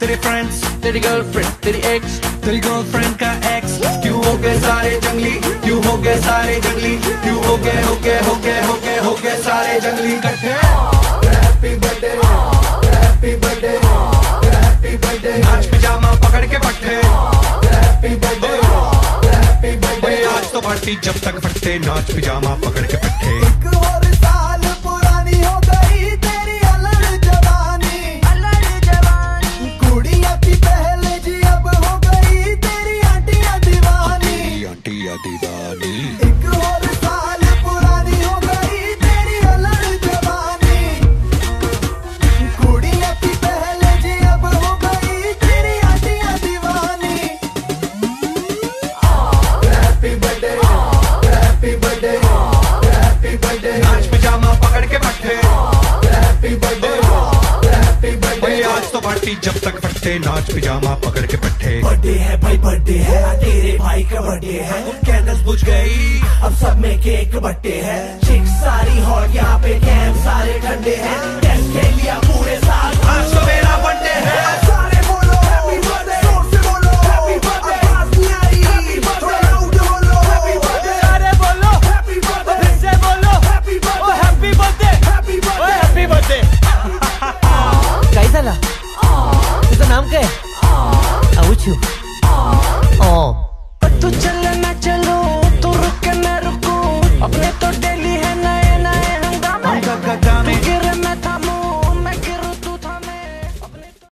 तेरे फ्रेंड्स तेरी गर्लफ्रेंड तेरी एक्स तेरी गर्लफ्रेंड का एक्स क्यों हो गए सारे जंगली क्यों हो गए सारे जंगली क्यों हो गए हो गए हो गए हो गए हो गए सारे जंगली इकट्ठे happy birthday happy birthday happy birthday नाच पिजामा पकड़ के पट्टे हैप्पी बर्थडे हैप्पी बर्थडे आज तो पार्टी जब तक फटते नाच पिजामा पकड़ के पट्टे पार्टी जब तक पट्टे नाच पिजामा पकड़ के पट्टे बर्थडे है भाई, बर्थडे है, तेरे भाई का बर्थडे है। कैंडल्स बुझ गई, अब सब में केक बट्टे है। चिक सारी हॉट यहाँ पे कैम सारे ठंडे हैं। 就。